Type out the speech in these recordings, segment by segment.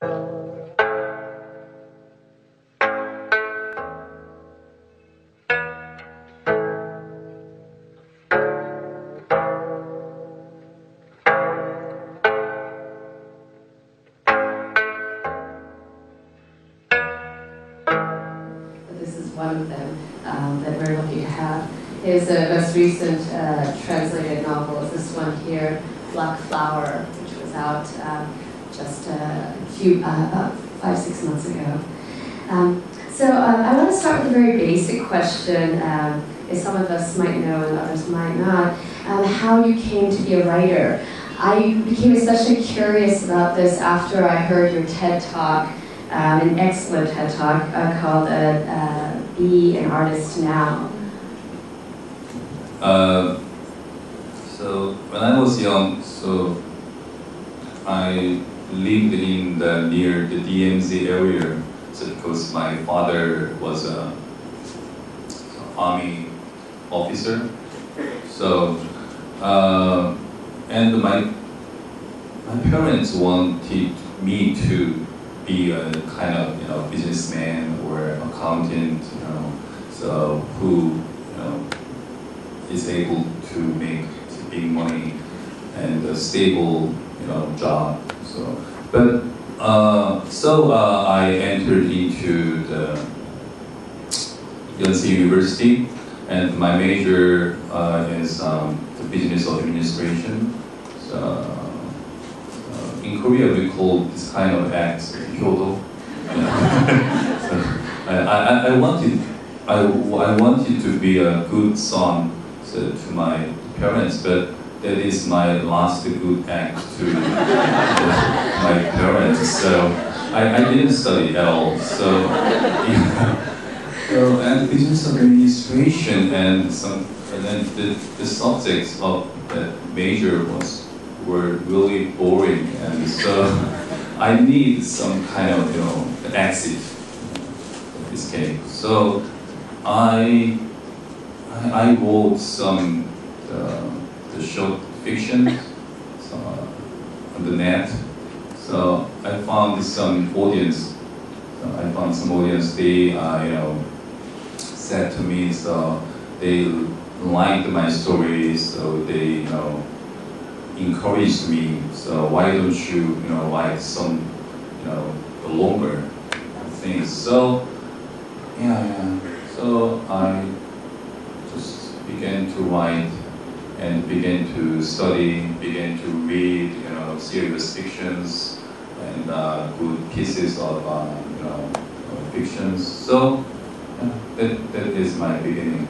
This is one of them um, that we're lucky to have. His uh, most recent uh, translated novel is this one here, Black Flower, which was out um, just a few, uh, about five, six months ago. Um, so uh, I want to start with a very basic question, um, as some of us might know and others might not, um, how you came to be a writer. I became especially curious about this after I heard your TED Talk, um, an excellent TED Talk uh, called uh, uh, Be an Artist Now. Uh, so when I was young, so I lived in the near the DMZ area, so because my father was a army officer, so uh, and my my parents wanted me to be a kind of you know businessman or accountant, you know, so who you know is able to make big money and a stable you know job. So, but uh, so uh, I entered into the Yonsei University, and my major uh, is um, the business administration. So, uh, in Korea, we call this kind of act hyodo. so, I, I, I wanted I, I wanted to be a good son to, to my parents, but that is my last good act to my parents. So I, I didn't study at all. So, so and business administration and some and then the, the subjects of that major was were really boring, and so I need some kind of you know exit. Case, so I I, I wrote some uh, the short fiction on the net. So I found some audience. So I found some audience. They uh, you know said to me so they liked my stories. So they you know encouraged me. So why don't you you know write some you know longer things? So yeah yeah. So I just began to write and began to study, began to read, you know, serious fictions and uh, good pieces of, uh, you know, uh, fictions. So yeah, that, that is my beginning.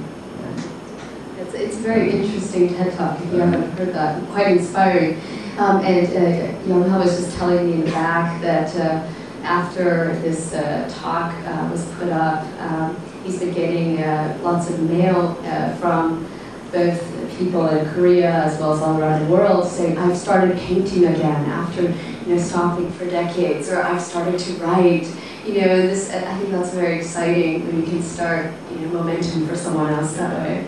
It's, it's very interesting TED Talk, if you haven't heard that, quite inspiring. Um, and uh, Young was just telling me in the back that uh, after this uh, talk uh, was put up, um, he's been getting uh, lots of mail uh, from both people in Korea as well as all around the world saying, I've started painting again after you know, stopping for decades, or I've started to write. You know, this, I think that's very exciting when you can start you know, momentum for someone else that way.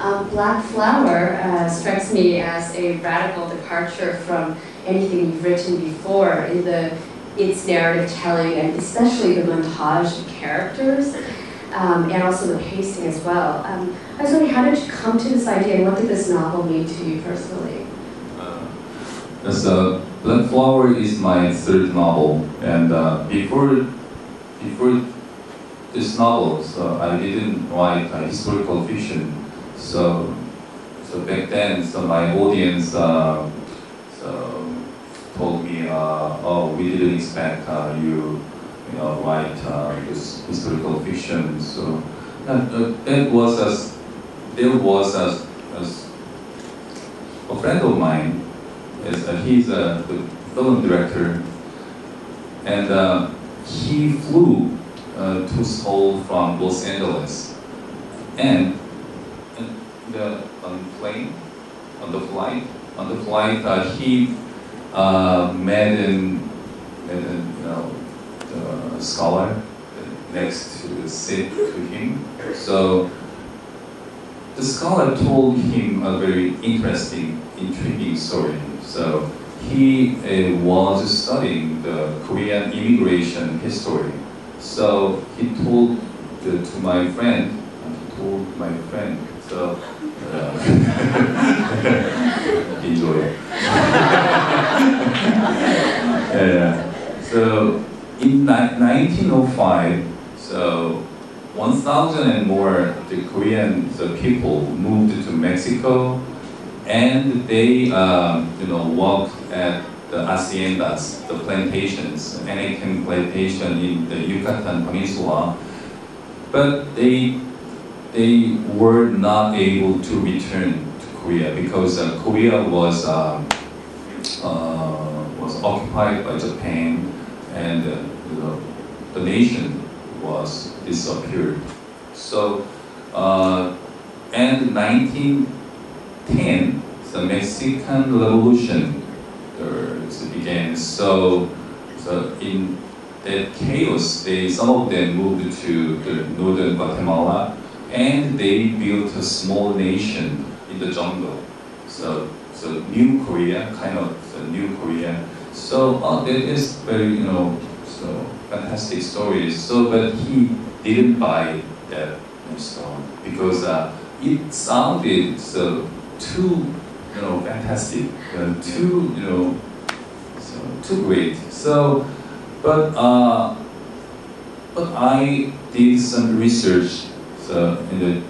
Um, Black Flower uh, strikes me as a radical departure from anything you've written before in the its narrative telling and especially the montage of characters um, and also the pacing as well. Um, I was wondering, how did you come to this idea and what did this novel mean to you personally? Uh, so Black Flower is my third novel, and uh, before before this novel, so I didn't write uh, historical fiction. So so back then, so my audience uh, so told me, uh, oh, we didn't expect uh, you you know write uh, this historical fiction. So that, that was as there was as, as a friend of mine is uh, he's a the film director, and uh, he flew uh, to Seoul from Los Angeles, and, and the on plane, on the flight, on the flight, uh, he uh, met met an you know the scholar next to sit to him. So the scholar told him a very interesting, intriguing story. So he uh, was studying the Korean immigration history. So he told the, to my friend, he told my friend, so uh, enjoy yeah. So in 1905, so 1,000 and more the Korean the people moved to Mexico, and they um, you know worked at the haciendas, the plantations, henequen plantation in the Yucatan Peninsula, but they they were not able to return to Korea because uh, Korea was um, uh, was occupied by Japan, and uh, you know, the nation was disappeared. So, uh, and 1910, the Mexican Revolution uh, began. So, so in that chaos, they some of them moved to the northern Guatemala, and they built a small nation in the jungle. So, so New Korea, kind of the New Korea. So uh, that is very, you know, so fantastic stories. So, but he didn't buy that stone because uh, it sounded so too, you know, fantastic, uh, too, you know, so too great. So, but uh, but I did some research so in the,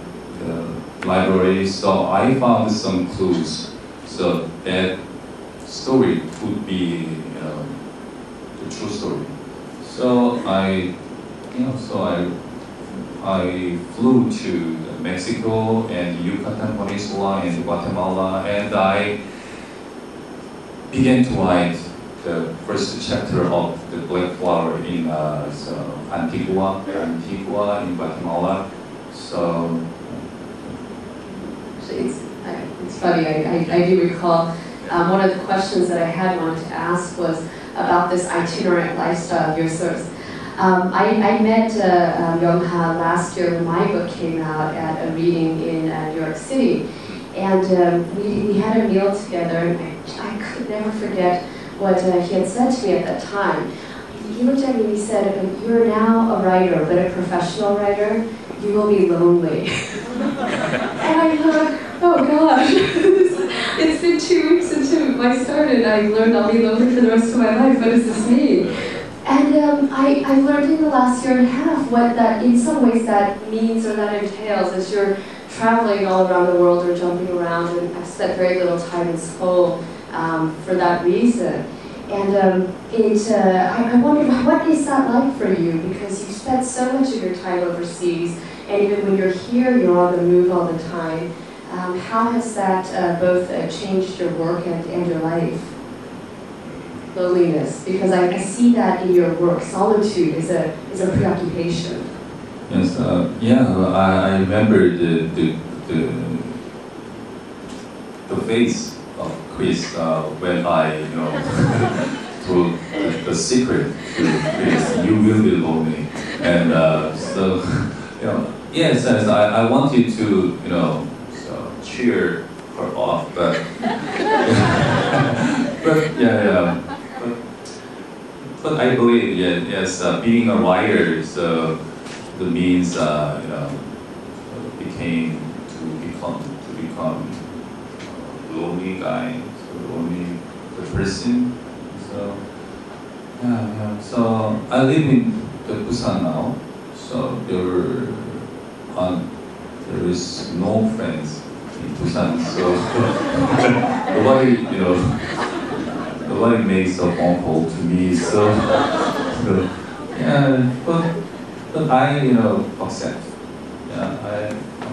the library, so I found some clues. So that story could be, know, the true story. So I, you know, so I, I flew to Mexico and Yucatan Peninsula and Guatemala, and I began to write the first chapter of the Black Flower in uh, so Antigua, Antigua in Guatemala. So Actually, it's, I- it's funny, I, I, I do recall, um, one of the questions that I had wanted to ask was about this itinerant lifestyle of yours. Um, I, I met uh, um, Young last year when my book came out at a reading in uh, New York City. And um, we, we had a meal together, and I, I could never forget what uh, he had said to me at that time. He looked at me and he said, You're now a writer, but a professional writer, you will be lonely. and I thought, oh gosh, it's been two weeks since I started. I learned I'll be lonely for the rest of my life. What does this mean? And um, I, I learned in the last year and a half what that, in some ways, that means or that entails as you're traveling all around the world or jumping around. And I've spent very little time in Seoul um, for that reason. And um, it, uh, I, I what is that like for you? Because you spent so much of your time overseas, and even when you're here, you're on the move all the time. Um, how has that uh, both uh, changed your work and, and your life? Loneliness, because I, I see that in your work. Solitude is a, is a preoccupation. Yes, uh, yeah, I, I remember the, the, the, the face of Krys uh, when I, you know, told the, the secret to Krys, you will be lonely. And uh, so, you know, yes, yes, I, I wanted to, you know, cheer her off, but, but yeah, yeah. But, I believe, yeah, yes, uh, being a writer, so the means uh, you know became to become to become lonely guy, so lonely the person. So yeah, yeah. So I live in the Busan now. So there um, there is no friends Busan. So the nobody you know the nobody makes a phone call to me. So, so yeah, but but I, you know, accept. Yeah, I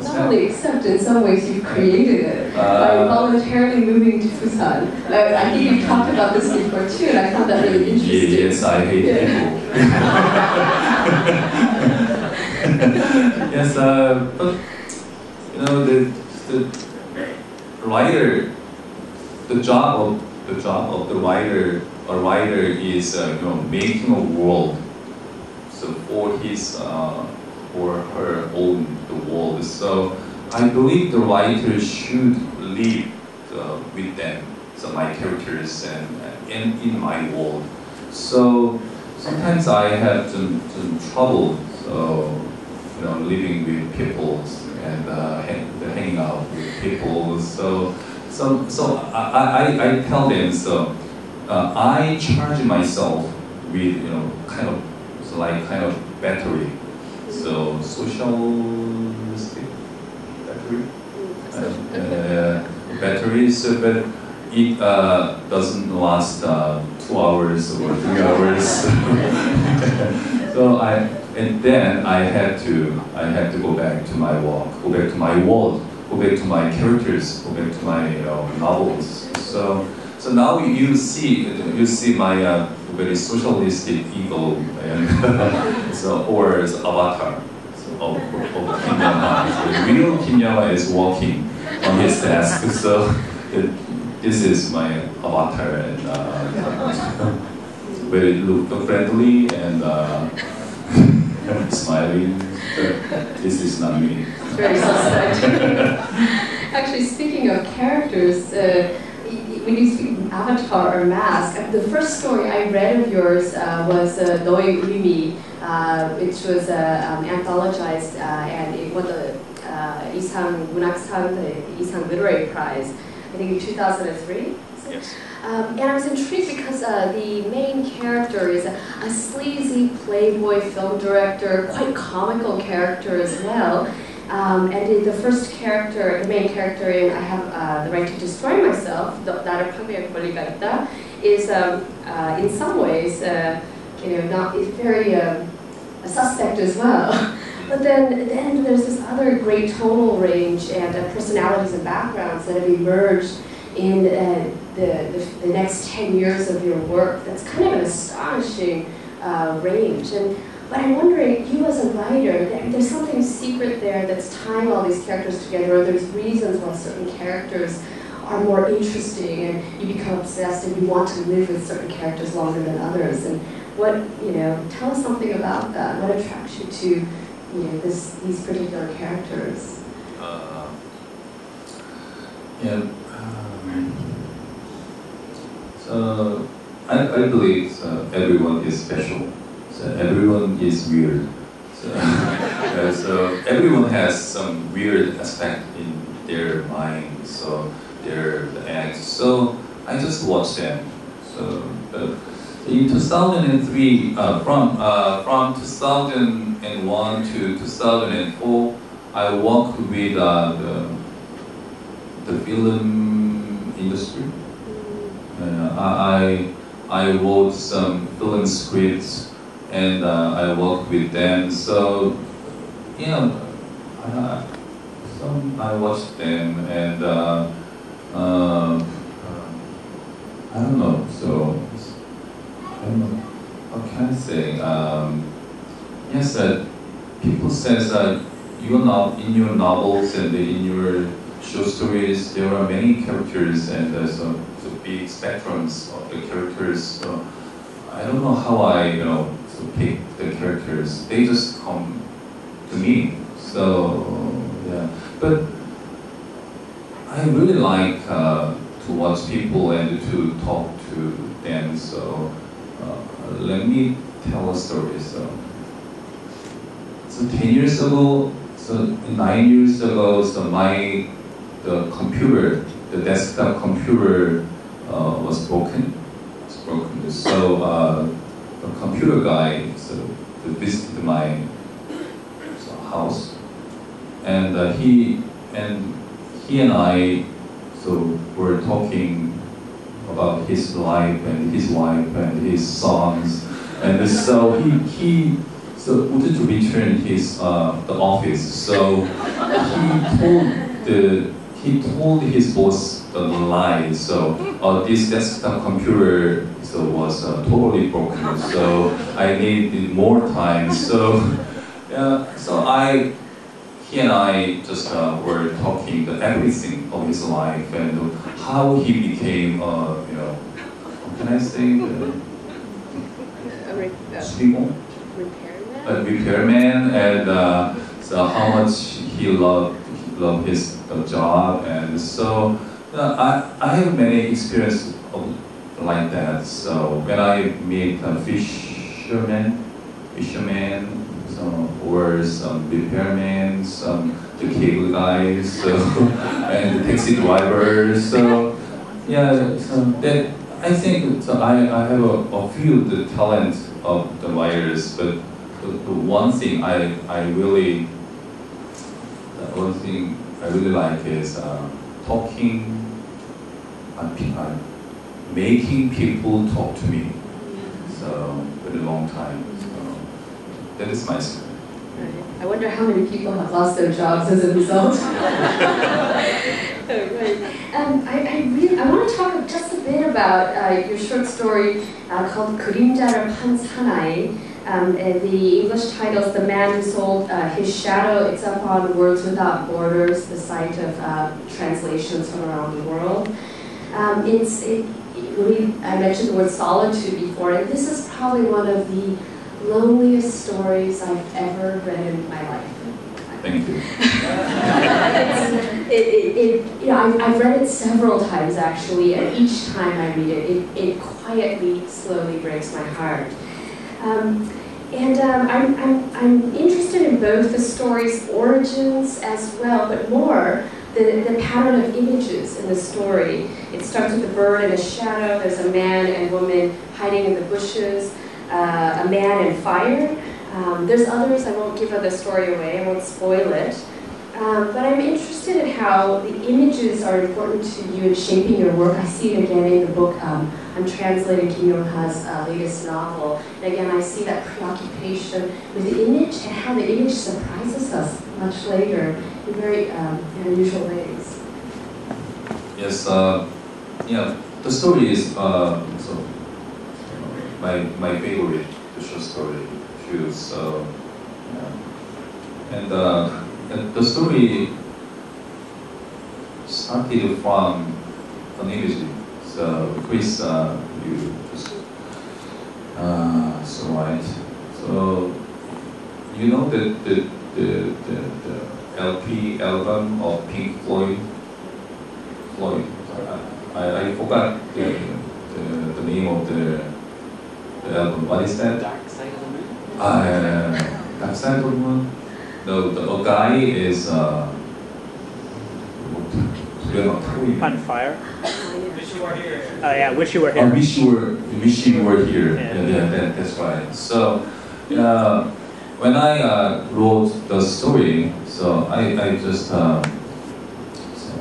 Not only accept, in some ways you've created it by Uh, voluntarily moving to Busan. I, I think you've talked about this before too, and I found that really yeah, interesting. yes, I hate Yeah. people. yes, uh, but you know the the writer, the job of the job of the writer, a writer is uh, you know making a world so for his uh, or her own the world. So I believe the writer should live uh, with them. so my characters and in in my world. So sometimes I have some, some trouble. So you know, living with people and uh, hang, hanging out with people. So so so I I, I tell them so. Uh, I charge myself with you know kind of so like kind of battery. So socialistic battery. Uh, uh, batteries, so, but it uh, doesn't last uh, two hours or three hours. so I and then I had to I had to go back to my walk, go back to my world, go back to my characters, go back to my uh, novels. So so now you see you see my uh, very socialistic ego so or avatar so, of, of Kim Young-ha. So real Kim Young-ha is walking on his desk. So it, this is my avatar and uh, very look friendly and uh, smiling. But this is not me. It's very suspect. Actually, speaking of characters, uh, when you speak avatar or mask, uh, the first story I read of yours uh, was uh, Noi Urimi, uh, which was uh, um, anthologized uh, and it won the uh, Isang Munaksan, the Isang Literary Prize, I think in 2003. Yes. Um, and I was intrigued because uh, the main character is a, a, sleazy playboy film director, quite comical character as well. Um, and the, the, first character, the main character in I Have uh, the Right to Destroy Myself, Dara Pamir Koligaita, is um, uh, in some ways, uh, you know, not is very um, a suspect as well. But then, then there's this other great tonal range and uh, personalities and backgrounds that have emerged in uh, the, the, the, next 10 years of your work. That's kind of an astonishing uh, range. And but I'm wondering, you as a writer, there's something secret there that's tying all these characters together, or there's reasons why certain characters are more interesting, and you become obsessed, and you want to live with certain characters longer than others. And what, you know, tell us something about that. What attracts you to, you know, this, these particular characters? Uh, yeah. So I, I believe uh, everyone is special. So everyone is weird. So, uh, so everyone has some weird aspect in their mind. So their the acts. So I just watch them. So uh, in 2003, uh, from uh, from 2001 to 2004, I worked with uh, the the film industry. Uh, I I wrote some film scripts and uh, I worked with them. So yeah, uh, some I watched them and uh, I don't know. So I don't know. What can I say? Um, yes, uh, people says that you're not in your novels and in your short stories. There are many characters and uh, so, big spectrums of the characters. So I don't know how I you know to pick the characters. They just come to me. So yeah, but I really like uh, to watch people and to talk to them. So uh, let me tell a story. So, so 10 years ago, so nine years ago, so my the computer, the desktop computer uh, was broken. It's broken. So uh, a computer guy so visited my house, and uh, he and he and I so were talking about his life and his wife and his sons, and so he he so wanted to return his uh, the office. So he told the he told his boss lie. So uh, this desktop computer so was uh, totally broken. So I needed more time. So yeah, so I he and I just uh, were talking the everything of his life and how he became, uh, you know, what can I say? a re- Repairman? A repairman, and uh, so how much he loved, he loved his job, and so I, I have many experiences of, like that. So when I meet a fisherman, fisherman, so, or some repairman, some the cable guys, so, and the taxi drivers. So yeah, so that I think so I, I have a, a few the talent of the writers, but the, the one thing I, I really the one thing I really like is uh, talking I'm, I'm making people talk to me. So, been a long time. So, that is my story. I wonder how many people have lost their jobs as a result. Oh, right. um, I, I, really, I want to talk just a bit about uh, your short story uh, called Kurimja Rampansanai. Um, uh, the English title is The Man Who Sold uh, His Shadow. It's up on Words Without Borders, the site of uh, translations from around the world. Um, it's, it, we, I mentioned the word solitude before, and this is probably one of the loneliest stories I've ever read in my life. Thank you. it, it, it, you know, I've, I've read it several times actually, and each time I read it, it, it quietly, slowly breaks my heart. Um, and um, I'm, I'm, I'm interested in both the story's origins as well, but more the, the pattern of images in the story. It starts with a bird and a shadow, there's a man and woman hiding in the bushes, uh, a man and fire. Um, there's others, I won't give the story away, I won't spoil it. Um, but I'm interested in how the images are important to you in shaping your work. I see it again in the book. Um, I'm translating Kim Young-ha's uh, latest novel. And again, I see that preoccupation with the image and how the image surprises us much later in very um, unusual ways. Yes, uh, yeah, the story is uh, so my my favorite short story. Shoes, uh, yeah. and uh, and the story started from an image. So Krys, uh, you just uh, so right. So you know the the the, the, the LP album of Pink Floyd. Floyd. I, I forgot the, the, the name of the, the album. What is that? Dark Side of the Moon. Uh, Dark Side of the Moon. No, the Ogai is. Uh, on fire. Wish you were here. Oh yeah, wish you were here. I wish you were. Wish you were here. Yeah, yeah, yeah that, that's right. So. Uh, when I uh, wrote the story, so I, I just uh, so,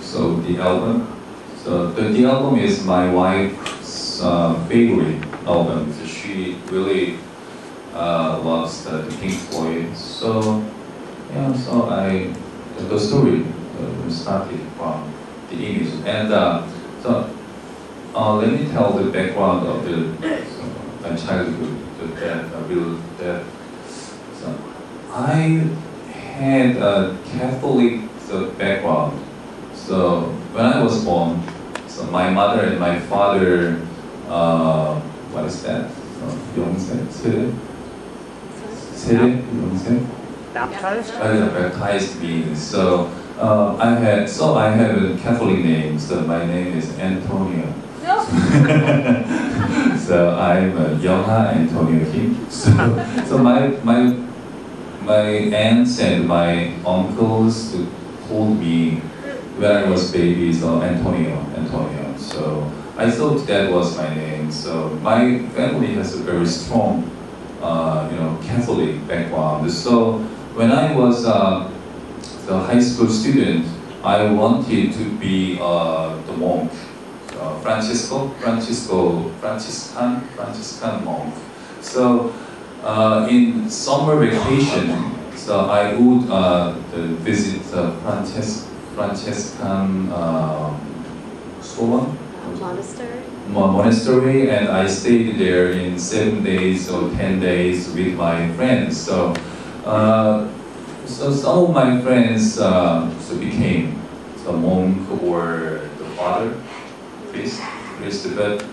so the album. So the, the album is my wife's uh, favorite album. So she really uh, loves the, the Pink Floyd. So yeah, so I the story uh, started from the image and uh, so uh, let me tell the background of the so, my childhood, death. So I had a Catholic background. So when I was born, so my mother and my father, uh, what is that? Uh, baptized uh, me, So uh, I had, so I have a Catholic name. So my name is Antonio. so I'm uh, Young-ha Antonio Kim. So, so my my my aunts and my uncles called me when I was baby. So Antonio, Antonio. So I thought that was my name. So my family has a very strong, uh, you know, Catholic background. So when I was uh, high school student, I wanted to be uh, the monk, uh, Francisco, Francisco, Franciscan, Franciscan monk. So uh, in summer vacation, so I would uh, the visit uh, Francis, Franciscan um, school, Monastery? monastery, and I stayed there in seven days or ten days with my friends. So. Uh, so some of my friends uh, so became the monk or the father, priest, priest but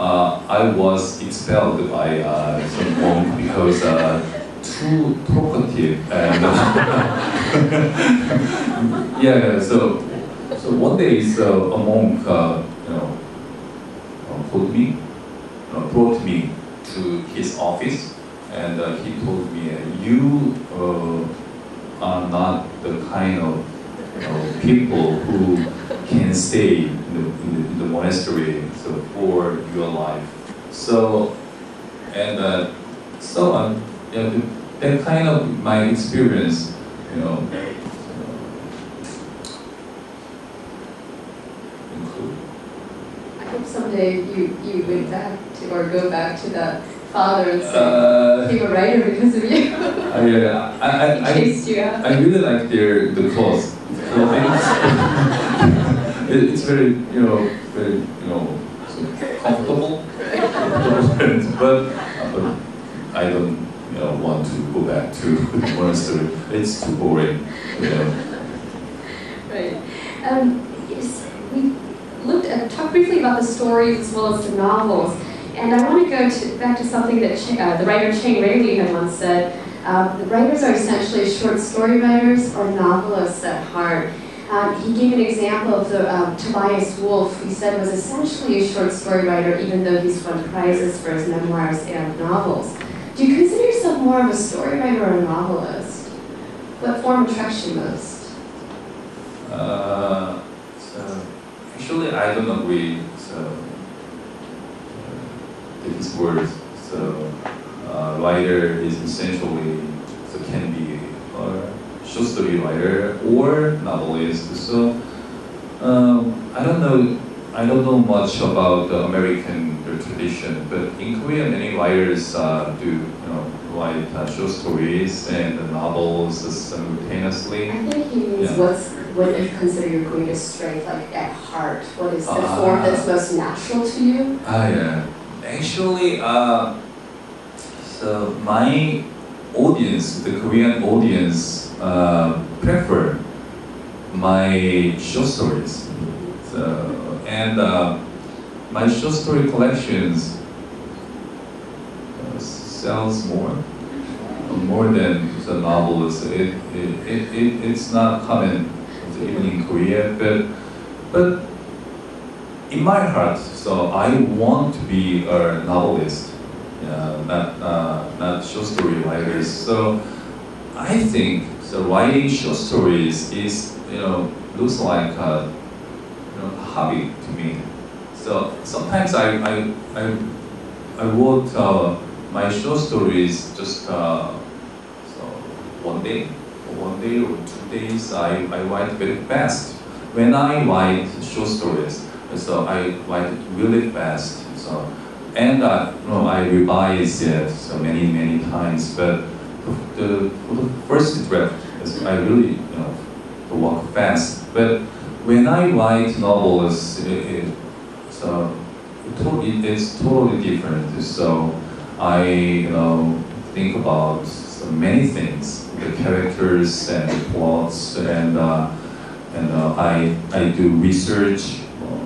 uh, I was expelled by uh, monk because uh, too talkative and yeah, so So one day, so a monk, uh, you know, uh, told me, uh, brought me to his office, and uh, he told me, uh, "You uh, are not the kind of people who can stay in the, in the, in the monastery so for your life." So, and uh, so on, you know, that kind of my experience, you know. I hope someday you, you went back to, or go back to that father and say, Uh, I'm a writer because of you. I, uh, I, I, He I, you. I really like their the clothes. Clothing. it, it's very you know very you know comfortable, but but I don't you know want to go back to the monastery. It's too boring. You know. Right. Um, yes, we looked at, talked briefly about the stories as well as the novels, and I want to go to, back to something that uh, the writer Chang-rae Lee had once said. Um, the writers are essentially short story writers or novelists at heart. Um, he gave an example of the um, Tobias Wolff. He said was essentially a short story writer, even though he's won prizes for his memoirs and novels. Do you consider yourself more of a story writer or a novelist? What form attracts you most? Uh, actually, I don't agree. So uh, his words. So uh, writer is essentially so can be a short story writer or novelist. So um, I don't know. I don't know much about the American uh, tradition, but in Korea, many writers uh, do you know write uh, short stories and novels simultaneously. I think he means Yeah. what's what you consider your greatest strength, like at heart. What is the Ah. form that's most natural to you? Ah, yeah. Actually, uh, so my audience, the Korean audience, uh, prefer my short stories. So, and uh, my short story collections uh, sells more, more than the novels. It, it, it, it, it's not common even in Korea, but but in my heart, so I want to be a novelist, uh, not uh, not short story writers. So I think so writing short stories is you know looks like a, you know, hobby to me. So sometimes I I I, I wrote uh, my short stories just uh, so one day one day or two days. I, I write very fast. When I write short stories, so I write it really fast. So and uh, you know, I revise it so many many times. But the, first draft, is I really you know work fast. But when I write novels, it, it, so it, it- it's totally different. So I you know think about many things, the characters and the plots, and uh, and uh, I I do research,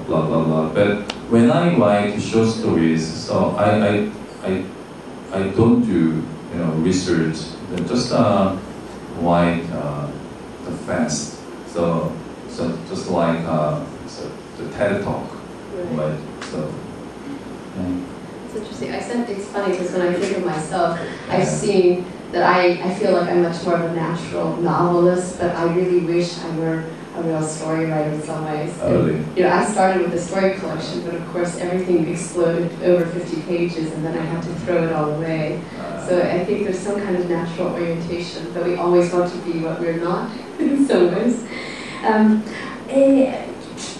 blah blah blah. But when I write short stories, so I I I, I don't do you know research, just uh, write uh, the fast. So so just like uh, so the TED talk, right? So. yeah. It's interesting. I said it's funny because when I think of myself, I've seen that I, I feel like I'm much more of a natural novelist, but I really wish I were a real story writer in some ways. Really? You know, I started with a story collection, but of course everything exploded over 50 pages, and then I had to throw it all away. Uh, So I think there's some kind of natural orientation, that we always want to be what we're not in some ways. Um, eh,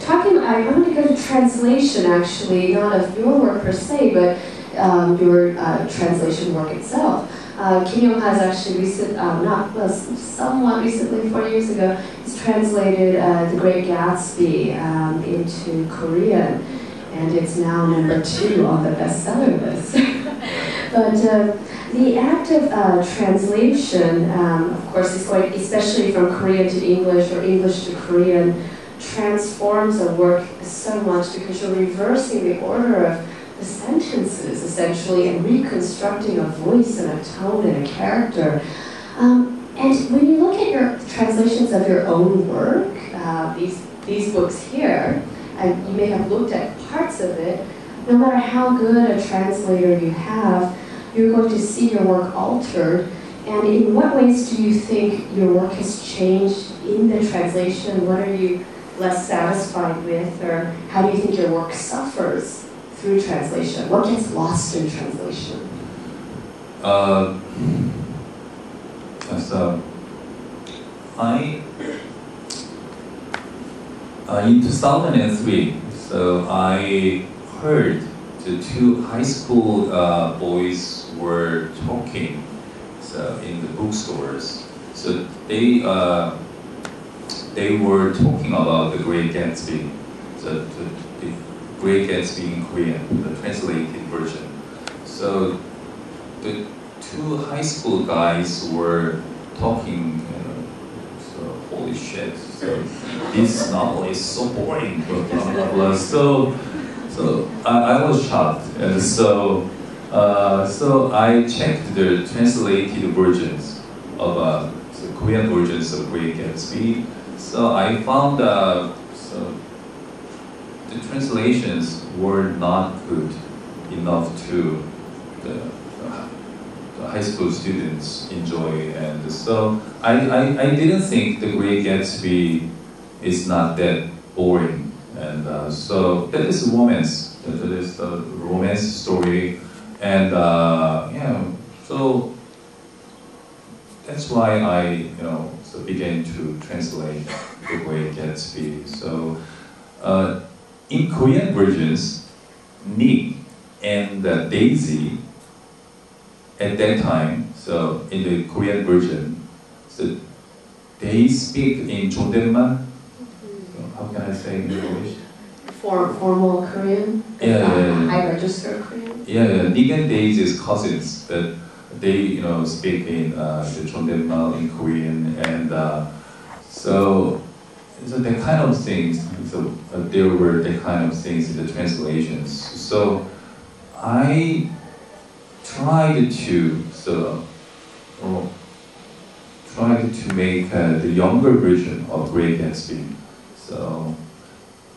talking, I wanted to go to translation actually, not of your work per se, but um, your uh, translation work itself. Uh, Kim has actually recent, um, not well, somewhat recently, four years ago, he's translated uh, The Great Gatsby um, into Korean, and it's now number two on the bestseller list. but uh, the act of uh, translation, um, of course, is going, especially from Korean to English or English to Korean, transforms a work so much because you're reversing the order of the sentences essentially and reconstructing a voice and a tone and a character. Um, and when you look at your translations of your own work, uh, these these books here, and you may have looked at parts of it, no matter how good a translator you have, you're going to see your work altered. And in what ways do you think your work has changed in the translation? What are you less satisfied with, or how do you think your work suffers through translation? What gets lost in translation? Uh, so I uh, in 2003, so I heard the two high school uh, boys were talking so in the bookstores. So they uh, they were talking about the Great Gatsby, the, Great Gatsby in Korean, the translated version. So the two high school guys were talking, you know, so holy shit, so this novel is so boring, blah, blah, blah, blah. So, so I, I was shocked. And so, uh, so I checked the translated versions of uh, Korean versions of Great Gatsby. So I found uh, the translations were not good enough to the, the high school students enjoy. And so I, I, I didn't think The Great Gatsby is not that boring. And uh, so that is romance. That is the romance story. And uh, yeah, so that's why I, you know, so began to translate The Great Gatsby. So uh, in Korean versions, Nick and uh, Daisy at that time, so in the Korean version, so they speak in 존댓말. So how can I say in English? Form, formal Korean? Yeah, yeah, yeah. High register Korean? Yeah, yeah. Nick and Daisy is cousins, but they, you know, speak in uh, the 존댓말 in Korean, and uh, so so that kind of things. So uh, there were that kind of things in the translations. So I tried to so uh, tried to make uh, the younger version of Great Gatsby. So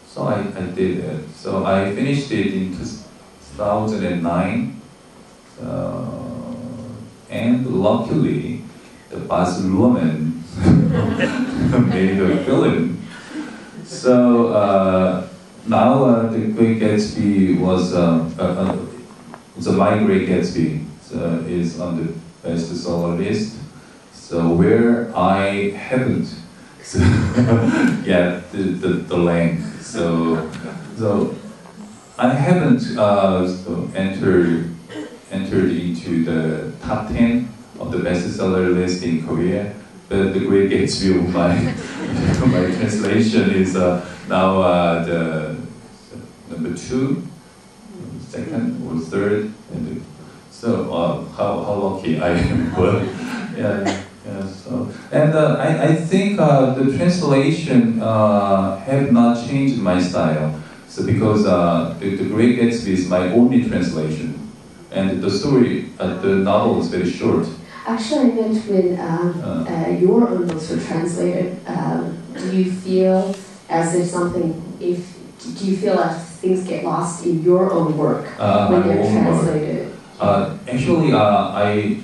so I, I did it. So I finished it in 2009. Uh, and luckily, the Baz Luhrmann made a film. So uh, now uh, the Great Gatsby was uh, uh, uh, the My Great Gatsby uh, is on the bestseller list. So where I haven't so get the, the, the length. So so I haven't uh, so entered entered into the top 10 of the bestseller list in Korea. But the Great Gatsby my, my translation is uh, now uh, the number two, second or third. And so uh, how, how lucky I am. but, yeah, yeah, so. And uh, I, I think uh, the translation uh, have not changed my style. So because uh, the, the Great Gatsby is my only translation. And the story, uh, the novel is very short. Actually, I meant when Uh. uh, your own books were translated, um, do you feel as if something, if, do you feel that things get lost in your own work Uh, when they're translated? Uh, actually, uh, I,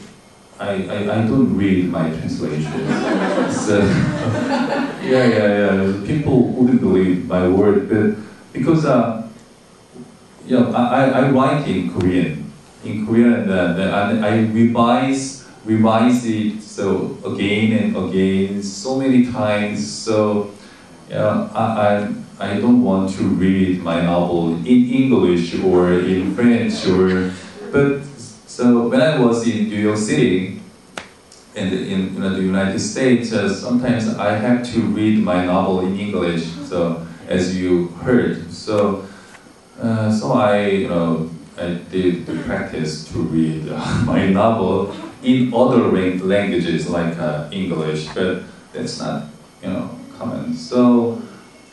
I, I, I don't read my translation. so, yeah, yeah, yeah. People wouldn't believe my word, but because uh, you know, I, I, I write in Korean, in Korean, and, uh, and I revise revise it so again and again, so many times. So, yeah, I, I, I don't want to read my novel in English or in French or but so when I was in New York City, in the, in, know, the United States, uh, sometimes I have to read my novel in English. So as you heard, so uh, so I you know I did the practice to read my novel in other languages like uh, English, but that's not you know common. So.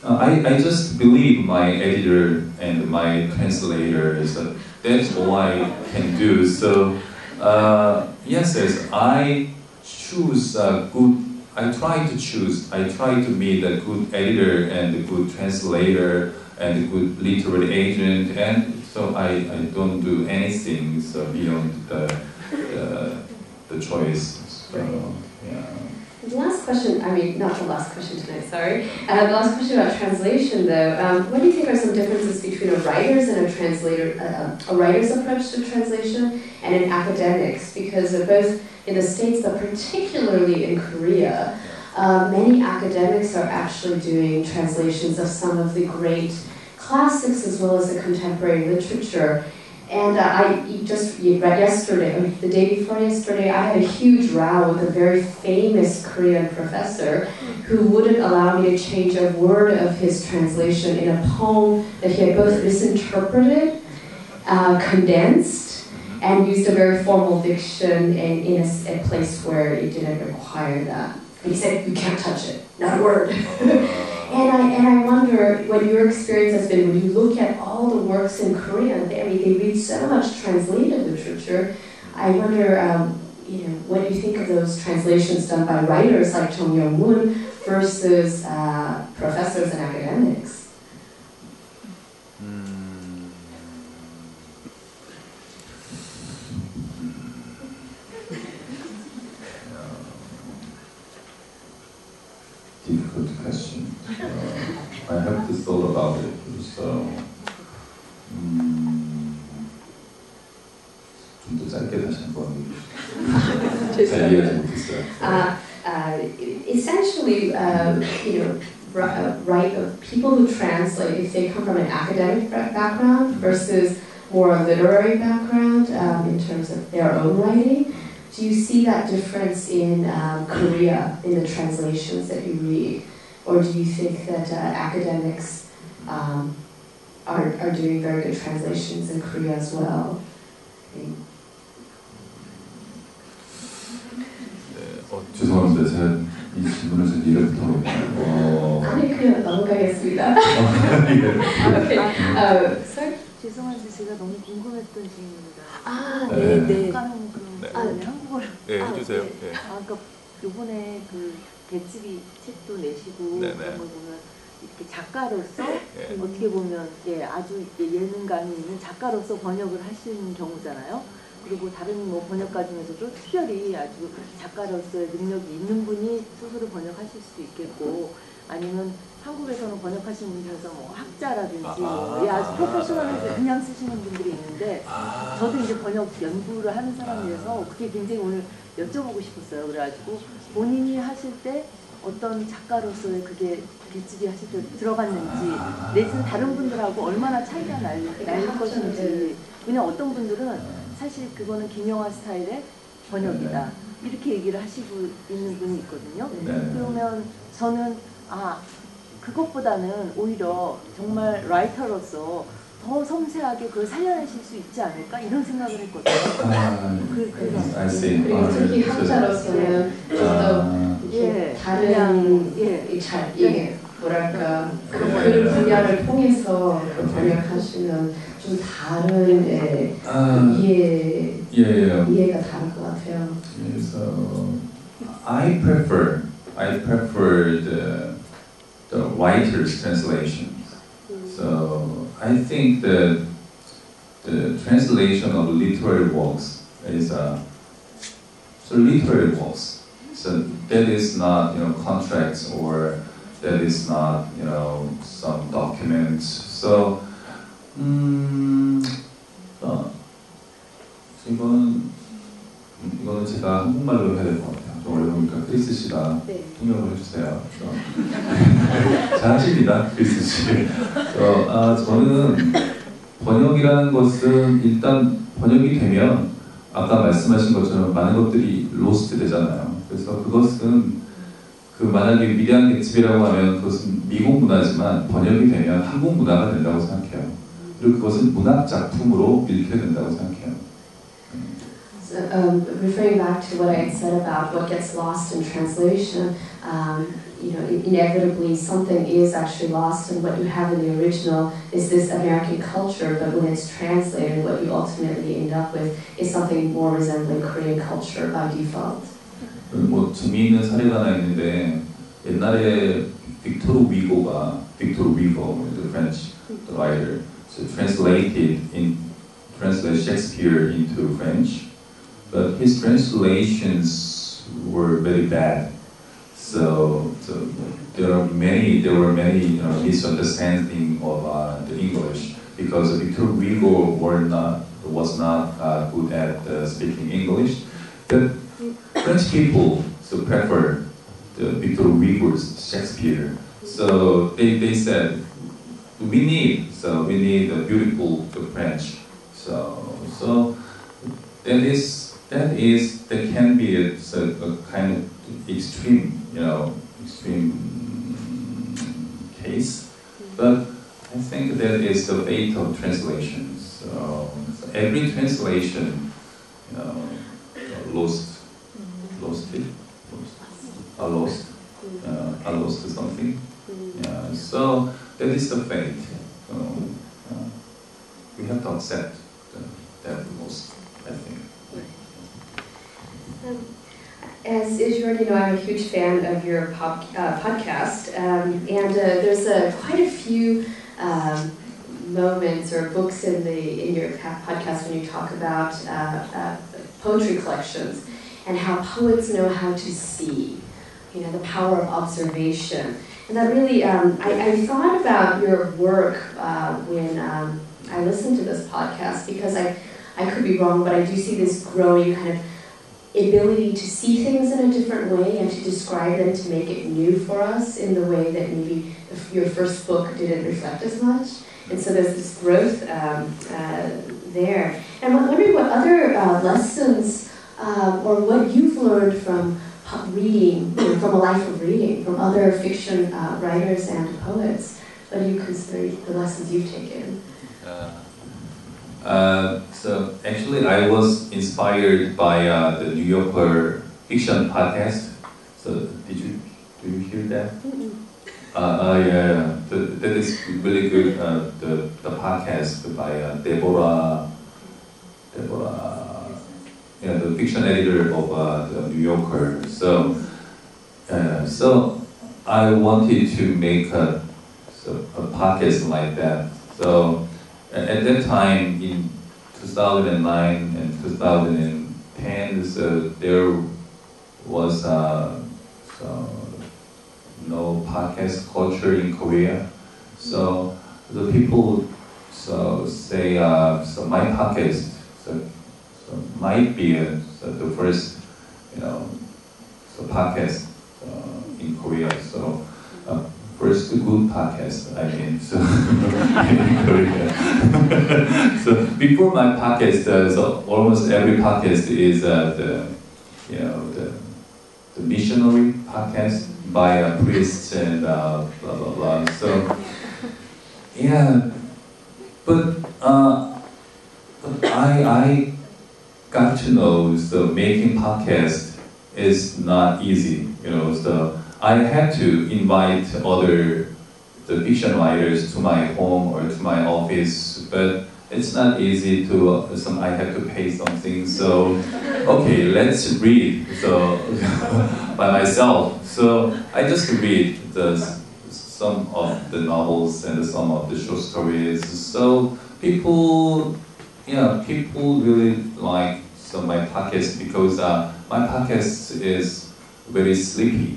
Uh, I, I just believe my editor and my translator. So that's all I can do. So uh, yes, yes, I choose uh, good I try to choose. I try to meet a good editor and a good translator and a good literary agent, and so I, I don't do anything so beyond the the, the choice. So yeah. The last question, I mean, not the last question tonight, sorry. Uh, the last question about translation, though. Um, what do you think are some differences between a writer's and a translator, uh, a writer's approach to translation and an academic's? Because they're both in the States, but particularly in Korea, uh, many academics are actually doing translations of some of the great classics as well as the contemporary literature. And uh, I just yesterday, the day before yesterday, I had a huge row with a very famous Korean professor who wouldn't allow me to change a word of his translation in a poem that he had both misinterpreted, uh, condensed, and used a very formal diction in, in a, a place where it didn't require that. He said, You can't touch it, not a word. And I, and I wonder what your experience has been when you look at all the works in Korean. They, I mean, they read so much translated literature. I wonder, um, you know, what do you think of those translations done by writers like Chung Young Moon versus uh, professors and academics? difficult question. Uh, I have to thought about it. So, 음, 좀더 짧게 다시 한번 얘기해 주세요. 잘 이해하지 못했어요. Uh, uh, essentially, uh, you know, ri- uh, right of people who translate, if they come from an academic ba- background versus more a literary background um, in terms of their own writing, do you see that difference in um, Korea in the translations that you read, or do you think that uh, academics um, are are doing very good translations in Korea as well? 네, 어, 죄송합니다. 제가 이 질문을 좀 이해부터 어, 아니 그냥 넘어가겠습니다. 예. okay. uh, sir? 죄송한데 제가 너무 궁금했던 질문이라 아, 네, 네. 약간은 그 네. 아, 네, 한국어로 네, 아, 해주세요. 네. 예. 아, 그러니까 요번에 그 배치기 책도 내시고 네네. 그런 걸 보면 이렇게 작가로서 예. 어떻게 보면 예, 아주 예능감이 있는 작가로서 번역을 하시는 경우잖아요. 그리고 다른 뭐 번역가 중에서도 특별히 아주 작가로서의 능력이 있는 분이 스스로 번역하실 수도 있겠고 아니면 한국에서는 번역하시는 분 중에서 뭐 학자라든지 뭐 예, 아주 프로페셔널하게 그냥 쓰시는 분들이 있는데 저도 이제 번역 연구를 하는 사람이라서 그게 굉장히 오늘 여쭤보고 싶었어요. 그래가지고 본인이 하실 때 어떤 작가로서의 그게 배치기 하실 때 들어갔는지 내지는 다른 분들하고 얼마나 차이가 날, 날 것인지 그냥 어떤 분들은 사실 그거는 김영하 스타일의 번역이다 이렇게 얘기를 하시고 있는 분이 있거든요. 네. 그러면 저는 아 그것보다는 오히려 정말 라이터로서 더 섬세하게 그걸 살려내실 수 있지 않을까 이런 생각을 했거든요. 아, 그, 그, I see. 그리고 아, 특히 네. 학자로서는 좀더 아, 예, 다른 예. 잘, 뭐랄까 그, 네. 그 분야를 통해서 그 번역하시면 좀 다른 예, 아, 이해 예, 예. 이해가 다를 것 같아요. So I prefer I prefer the the writer's translation. So I think that the translation of literary works is uh, so literary works. So that is not you know contracts or that is not you know some documents. So 음, 어, 이거는 음, 이거는 제가 한국말로 해야 될 것 같아요. 좀 어려우니까 크리스 씨가 네. 통역을 해주세요. 잘하십니다, 크리스 씨. 어, 아, 저는 번역이라는 것은 일단 번역이 되면 아까 말씀하신 것처럼 많은 것들이 로스트 되잖아요. 그래서 그것은 그 만약에 위대한 개츠비라고 하면 그것은 미국 문화지만 번역이 되면 한국 문화가 된다고 생각해요. 그리고 그것은 문학 작품으로 읽게 된다고 생각해요. So, um, referring back to what I had said about what gets lost in translation, um, you know, in- inevitably something is actually lost, and what you have in the original is this American culture, but when it's translated, what you ultimately end up with is something more resembling Korean culture by default. 뭐 재미있는 사례가 하나 있는데 옛날에 빅토르 위고가 빅토르 위고, the French writer, so translated in translate Shakespeare into French, but his translations were very bad. So, so there are many there were many you know, of uh, the English because Victor Hugo were not was not uh, good at uh, speaking English. But French people so prefer the Victor Hugo's Shakespeare. So they, they said we need so we need a beautiful French. So so that is that is that can be a, a kind of extreme you know extreme case, but I think that is the fate of translations. So, so every translation, you know, lost, lost it, lost, are lost, uh, are lost something. Yeah, so that is the fate. So, uh, we have to accept the, that most, I think. Um, As, as you already know, I'm a huge fan of your pop, uh, podcast, um, and uh, there's a, quite a few um, moments or books in the in your podcast when you talk about uh, uh, poetry collections and how poets know how to see, you know, the power of observation, and that really um, I, I thought about your work uh, when um, I listened to this podcast because I I could be wrong, but I do see this growing kind of ability to see things in a different way and to describe them to make it new for us in the way that maybe your first book didn't reflect as much. And so there's this growth um, uh, there. And I'm wondering what other uh, lessons um, or what you've learned from reading, from a life of reading, from other fiction uh, writers and poets. What do you consider the lessons you've taken? Uh, uh, so actually, I was inspired by uh, the New Yorker fiction podcast. So did you do you hear that? Uh, uh, yeah, yeah. The, that is really good. Uh, the the podcast by uh, Deborah. Deborah. Yeah, the fiction editor of uh, the New Yorker. So, uh, so I wanted to make a so a podcast like that. So at at that time in 2009 and 2010, so there was uh, so no podcast culture in Korea. So the people so say uh, so my podcast so, so might be uh, so the first you know so podcast uh, in Korea. So uh, first good podcast I mean so so before my podcast, uh, so almost every podcast is uh, the you know the the missionary podcast by uh, priests and uh, blah blah blah. So yeah, but uh, but I I got to know so making podcast is not easy. You know, so I had to invite other the fiction writers to my home or to my office, but it's not easy to. Uh, some I have to pay something, so okay, let's read so by myself. So I just read the some of the novels and some of the short stories. So people, yeah, people really like so my podcast because uh, my podcast is very sleepy.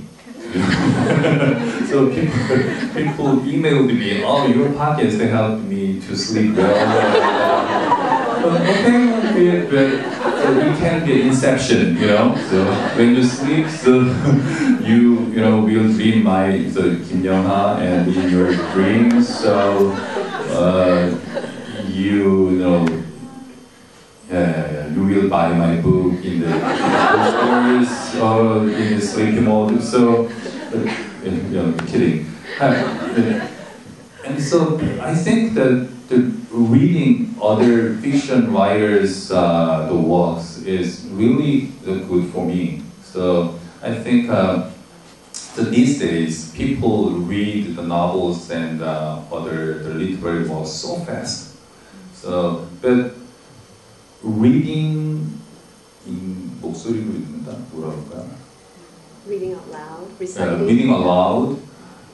so people, people emailed me, oh, your podcast helped me to sleep well. But okay, okay, but so it can be inception, you know. So when you sleep, so you you know will dream my the Kim Young-ha and in your dreams. So uh, you know yeah, yeah, yeah. You will buy my book in the bookstores or in the sleepy mode. So, uh, you know, kidding. Uh, And so I think that the reading other fiction writers' uh, the works is really uh, good for me. So I think uh, these days people read the novels and uh, other the literary works so fast. So, but reading in 뭐 목소리로 읽는다. 뭐라 그럴까? Reading out loud, Uh, reciting. reading aloud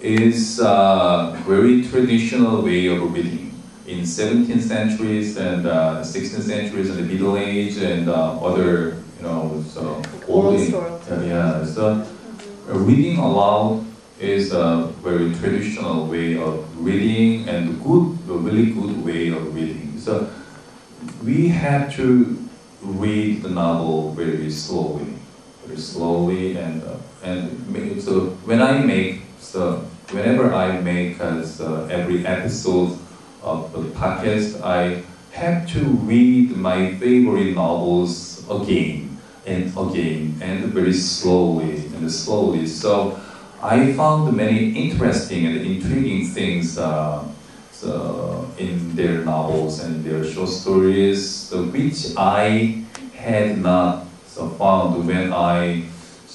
is a very traditional way of reading. In 17th centuries and uh, 16th centuries and the Middle Age and uh, other, you know, so Like oral old- stories. uh, yeah, so uh, reading aloud is a very traditional way of reading and good, a really good way of reading. So we have to read the novel very slowly, very slowly, and uh, and so when I make so whenever I make uh, every episode of the podcast, I have to read my favorite novels again and again and very slowly and slowly. So I found many interesting and intriguing things. Uh, so in their novels and their short stories, which I had not so found when I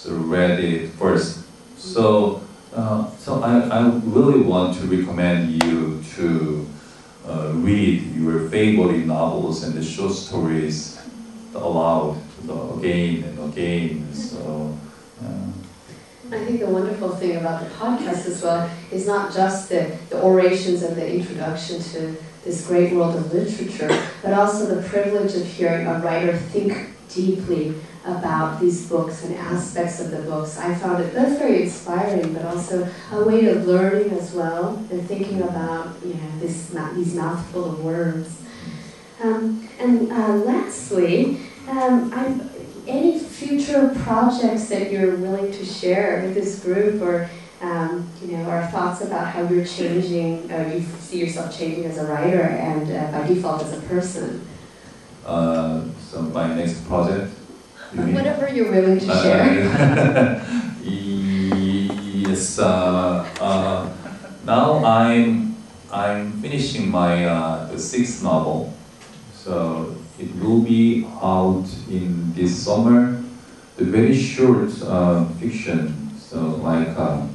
read it first. So, uh, so I, I really want to recommend you to uh, read your favorite novels and the short stories aloud again and again. So. Uh, I think the wonderful thing about the podcast as well is not just the, the orations and the introduction to this great world of literature, but also the privilege of hearing a writer think deeply about these books and aspects of the books. I found it both very inspiring, but also a way of learning as well and thinking about you know this these mouthful of words. Um, and uh, lastly, um, any future projects that you're willing to share with this group or um, you know, our thoughts about how you're changing, uh, you see yourself changing as a writer and uh, by default as a person. uh, so my next project. you? Whatever you're willing to Uh, share. yes. Uh, uh, now I'm I'm finishing my uh, the sixth novel, so it will be out in this summer. The very short uh, fiction, so like uh,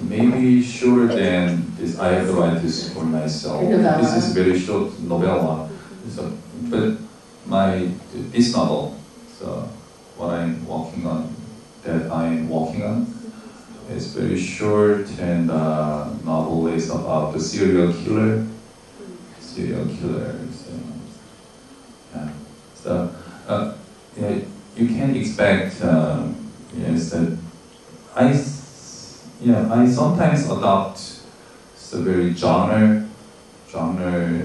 maybe shorter than this. I have to write this for myself. Novella. This is a very short novella. So, but my this novel, so what I'm working on, that I'm working on, is very short and uh, novel is about the serial killer. Serial killer. So, yeah. So uh, yeah, you can expect um, yes that I yeah I sometimes adopt the very genre genre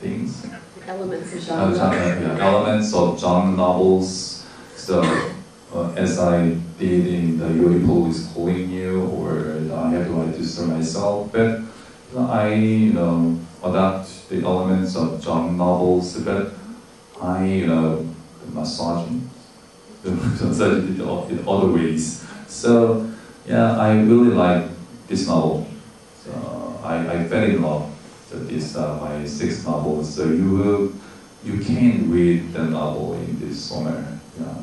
things Elements of uh, genre. genre, yeah, elements of genre novels. So, uh, as I did in the Yuri is calling you, or I have to write this for myself, but I, you know, adapt the elements of genre novels, but I, you know, massaging, massage it in in other ways. So, yeah, I really like this novel. So, I, I fell in love with this uh, my sixth novel. So you will, you can read the novel in this summer. Yeah.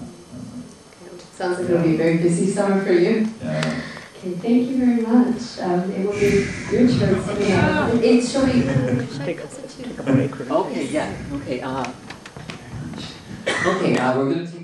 Sounds like it'll be a very busy summer for you. yeah. Okay, thank you very much. Um, it will be your turn. Sonia. It, shall we? Take a, take a break. Okay, yeah, okay, uh, okay, uh, we're gonna take